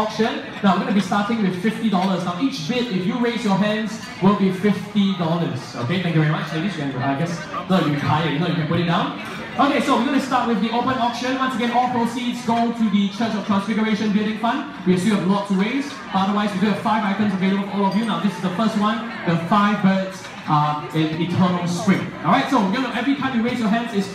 auction. Now we're going to be starting with $50. Now each bid, if you raise your hands, will be $50. Okay, thank you very much, ladies. You can, I guess, no, you can hire, know, you can put it down. Okay, so we're going to start with the open auction. Once again, all proceeds go to the Church of Transfiguration Building Fund. We still have a lot to raise. Otherwise, we do have five items available for all of you. Now, this is the first one, the five birds uh, in eternal spring. All right, so every time you raise your hands is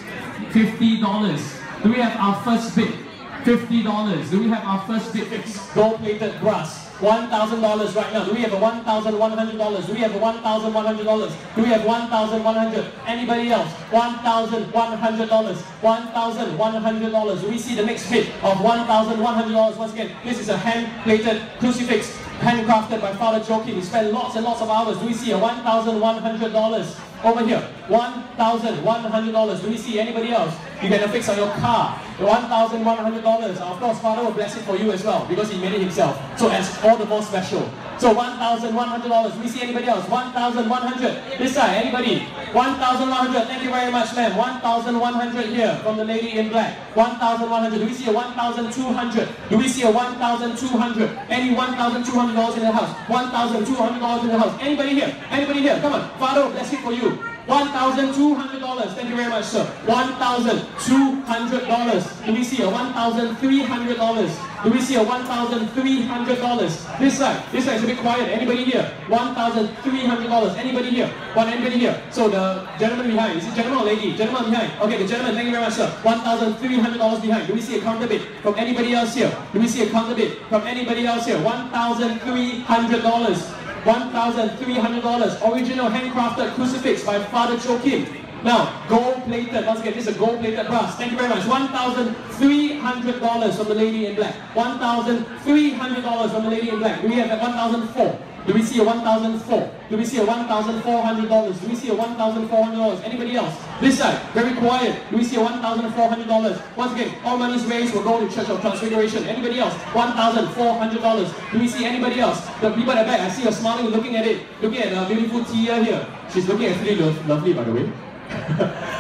$50. Do we have our first bid? $50. Do we have our first bid? Gold-plated brass. $1,000 right now. Do we have a $1,100? Do we have a $1,100? Do we have 1,100? Anybody else? $1,100. $1,100. Do we see the next bid of $1,100? Once again, this is a hand-plated crucifix handcrafted by Father Joachim. He spent lots and lots of hours. Do we see a $1,100? Over here, $1,100. Do we see anybody else? You get a fix on your car. $1,100. Of course, Father will bless it for you as well because he made it himself. So it's all the more special. So $1,100. Do we see anybody else? 1,100. This side, anybody? 1,100. Thank you very much, ma'am. 1,100 here from the lady in black. 1,100. Do we see a 1,200? Do we see a 1,200? Any $1,200 in the house? $1,200 in the house. Anybody here? Anybody here? Come on. Father will bless it for you. $1,200. Thank you very much, sir. $1,200. Do we see a $1,300? Do we see a $1,300? This side. This side is a bit quiet. Anybody here? $1,300. Anybody here? One anybody here? So the gentleman behind. Is it gentleman or lady? Gentleman behind. Okay, the gentleman. Thank you very much, sir. $1,300 behind. Do we see a counter from anybody else here? Do we see a counter from anybody else here? $1,300. $1,300 original handcrafted crucifix by Father Joachim. Now, gold-plated, once again, this is a gold-plated brass. Thank you very much. $1,300 from the lady in black. $1,300 from the lady in black. We have that 1004 Do we see a 1004 Do we see a $1,400? Do we see a $1,400? Anybody else? This side, very quiet. Do we see a $1,400? Once again, all monies raised will go to Church of Transfiguration. Anybody else? $1,400. Do we see anybody else? The people at the back, I see you smiling, looking at it. Looking at the beautiful Tia here. She's looking actually lo lovely, by the way.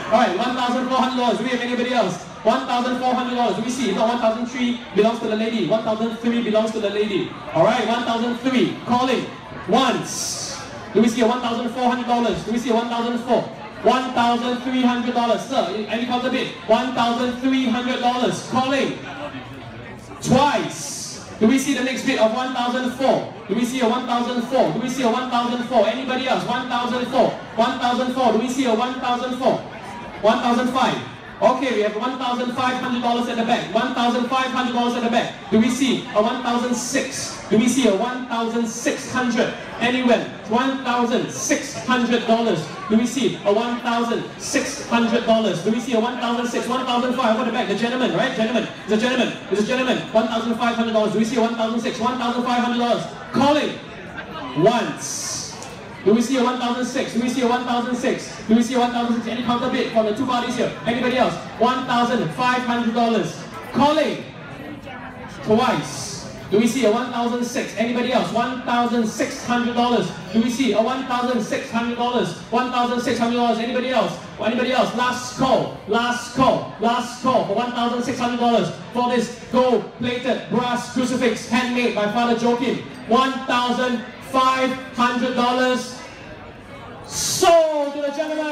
Alright, $1,400. Do we have anybody else? $1,400. Do we see? Not 1003 belongs to the lady. 1003 belongs to the lady. Alright, 1003. Calling. Once. Do we see a $1,400? Do we see a 1004 $1,300. Sir, any counter bid? $1,300. Calling. Twice. Do we see the next bid of 1004? Do we see a 1004? Do we see a 1004? Anybody else? 1004. 1004. Do we see a 1004? 1005. Okay, we have $1,500 at the back. $1,500 at the back. Do we see a 1,006? Do we see a 1,600? Anywhere. $1,600. Do we see a $1,600? Do we see a 1,006? 1,005 over the back. The gentleman, right? Gentleman. It's a gentleman. It's a gentleman. $1,500. Do we see a 1,006? $1,500. Calling. Once. Do we see a 1,006? Do we see a 1,006? Do we see a 1,006? Any counter bid for the two parties here? Anybody else? $1,500. Calling. Twice. Do we see a 1,006? Anybody else? $1,600. Do we see a $1,600? $1,600. Anybody else? Anybody else? Last call. Last call. Last call for $1,600 for this gold-plated brass crucifix handmade by Father Joachim. $1,500 sold to the gentleman.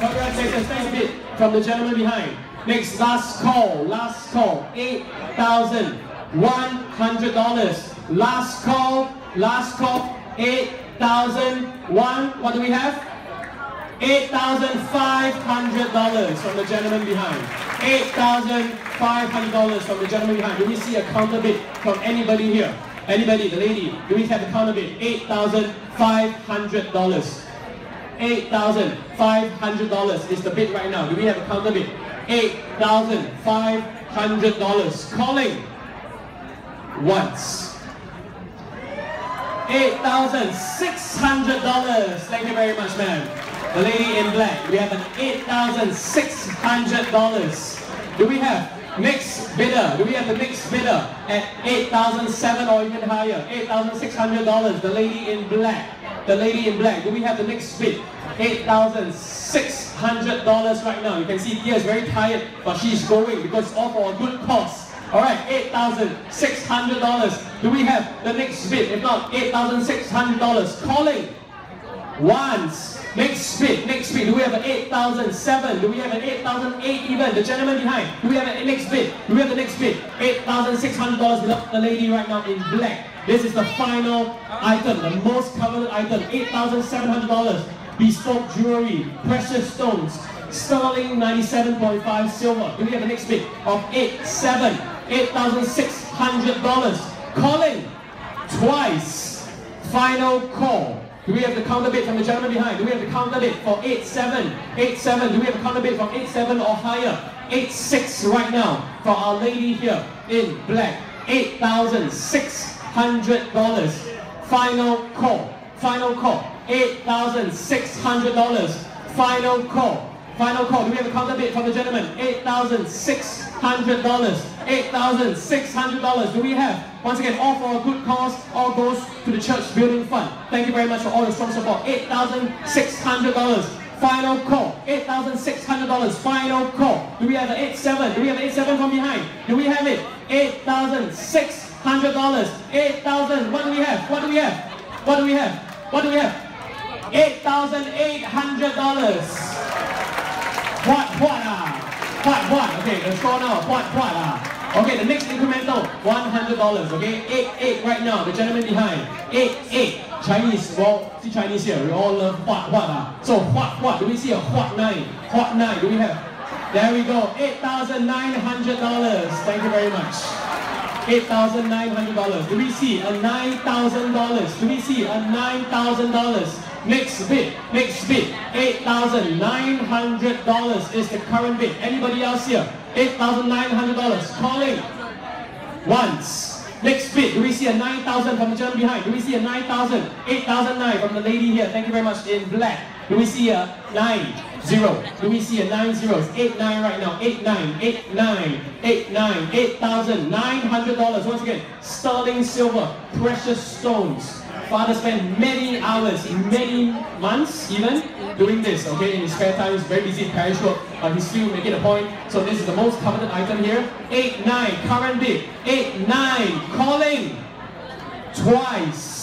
Congratulations. Thank you from the gentleman behind. Next, last call. Last call. $8,100. Last call. Last call. 8001 What do we have? $8,500 from the gentleman behind. $8,500 from the gentleman behind. Do we see a counter bid from anybody here? Anybody, the lady, do we have a counter bid? $8,500. $8,500 is the bid right now. Do we have a counter bid? $8,500. Calling. Once. $8,600. Thank you very much, ma'am. The lady in black. We have an $8,600. Do we have next bidder? Do we have the next bidder at 8,007 or even higher? $8,600. The lady in black the lady in black. Do we have the next bid? $8,600 right now. You can see Tia is very tired, but she's going because all for a good cause. All right, $8,600. Do we have the next bid? If not, $8,600. Calling. Once. Next bid, next bid. Do we have an 8,007? Do we have an 8,008 even? The gentleman behind. Do we have a next bid? Do we have the next bid? $8,600 without the lady right now in black. This is the final item, the most coveted item. $8,700. Bespoke jewelry, precious stones, sterling 97.5 silver. Do we have the next bid of 8, 7, $8,600. Calling twice. Final call. Do we have the counter bid from the gentleman behind? Do we have the counter bid for 8-7? 8-7. Do we have a counter bid from 8-7 or higher? 8-6 right now for our lady here in black. $8,600. Final call. Final call. $8,600. Final call. Final call. Do we have a counter bid from the gentleman? $8,600. $8,600. Do we have? Once again, all for a good cause. All goes to the church building fund. Thank you very much for all the strong support. $8,600. Final call. $8,600. Final call. Do we have an 8-7? Do we have an 8-7 from behind? Do we have it? $8,600. 8000 What do we have? What do we have? What do we have? What do we have? $8,800. Huat, huat, ah? What, what? Okay, the score now. Huat, huat, ah? Okay, the next incremental, $100. Okay, 8, 8 right now. The gentleman behind. 8, 8. Chinese, well, see Chinese here. We all love huat, huat, ah. So, what, what? Do we see a what 9? What 9? Do we have? There we go. $8,900. Thank you very much. $8,900. Do we see a $9,000? Do we see a $9,000? Next bid, next bid, $8,900 is the current bid. Anybody else here? $8,900. Calling. Once. Next bid, do we see a 9,000 from the gentleman behind? Do we see a 9,000? 8,009 from the lady here. Thank you very much in black. Do we see a 9, 0? Do we see a 9 zeros? 8, 9 right now. 8, 9, 8, 9, 8, 9, $8,900. Once again, sterling silver, precious stones. Father spent many hours, many months even, doing this, okay, in his spare time. He's very busy in parish work, but he's still making a point. So this is the most coveted item here. 8, 9, current bid. 8, 9, calling twice.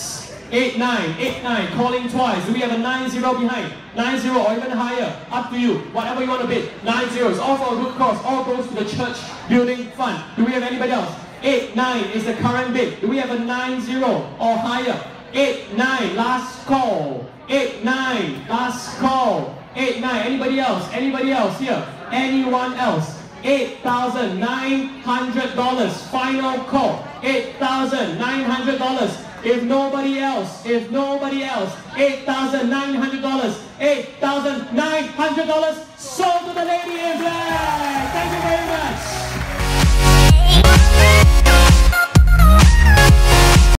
8, 9, 8, 9, calling twice. Do we have a 9, 0 behind? 9, 0 or even higher. Up to you. Whatever you want to bid. 9, 0 is all for a good cause. All goes to the church building fund. Do we have anybody else? 8, 9 is the current bid. Do we have a 9, 0 or higher? 8, 9, last call. 8, 9, last call. 8, 9, anybody else? Anybody else here? Anyone else? $8,900. Final call. $8,900. If nobody else, if nobody else, $8,900, $8,900 sold to the lady in black. Thank you very much.